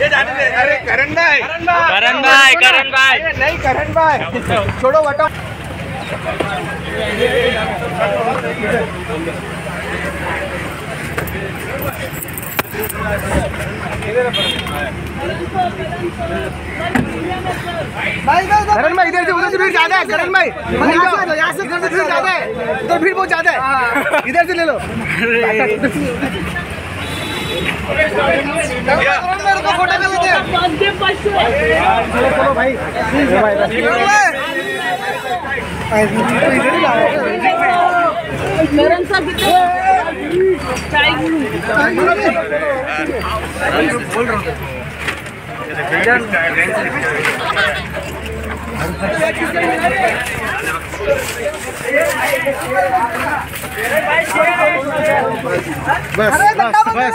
ये जाने दे। अरे करण भाई। करण भाई। करण भाई नहीं करण भाई। छोड़ो बटो करण भाई इधर से उधर से भीड़ ज़्यादा है करण भाई। यहाँ से इधर से भीड़ ज़्यादा है। उधर भीड़ बहुत ज़्यादा है। इधर से ले लो। लेते हैं। चलो भाई बस बस बस।